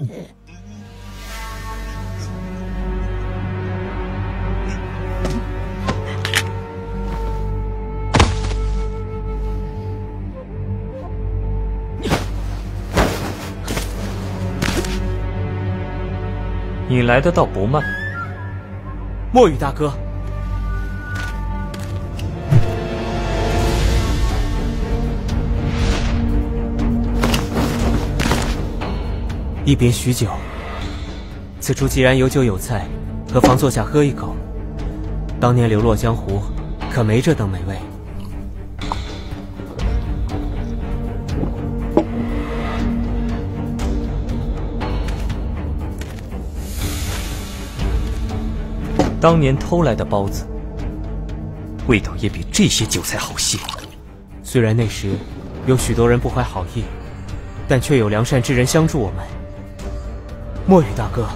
你来的倒不慢，墨雨大哥。一别许久，此处既然有酒有菜，何妨坐下喝一口？当年流落江湖，可没这等美味。当年偷来的包子，味道也比这些酒菜好些。虽然那时有许多人不怀好意，但却有良善之人相助我们。墨雨大哥，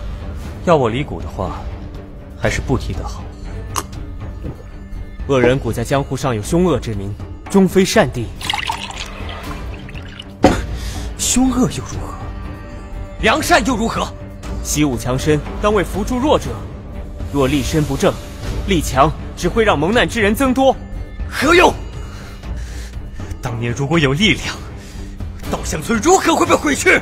要我离谷的话，还是不提的好。恶人谷在江湖上有凶恶之名，终非善地。凶恶又如何？良善又如何？习武强身，当为扶助弱者。若立身不正，力强只会让蒙难之人增多，何用？当年如果有力量，稻香村如何会被毁去？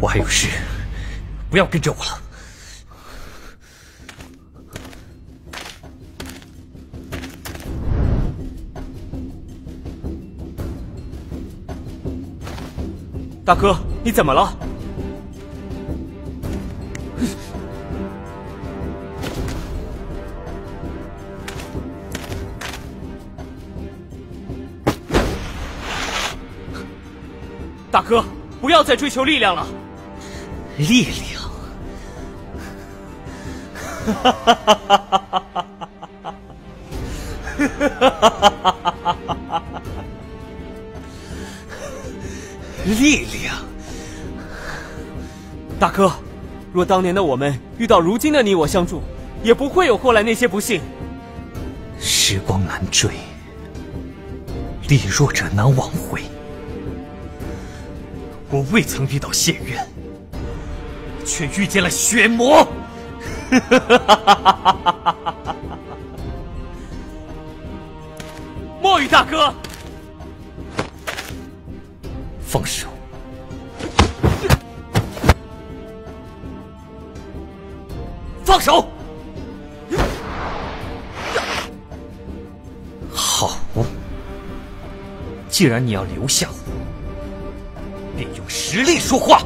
我还有事，不要跟着我了。大哥，你怎么了？大哥，不要再追求力量了。力量，哈哈哈哈哈哈！哈哈哈哈哈！力量，大哥，若当年的我们遇到如今的你我相助，也不会有后来那些不幸。时光难追，力弱者难挽回。我未曾遇到仙渊。却遇见了血魔，墨雨大哥，放手，放手！好，既然你要留下我，便用实力说话。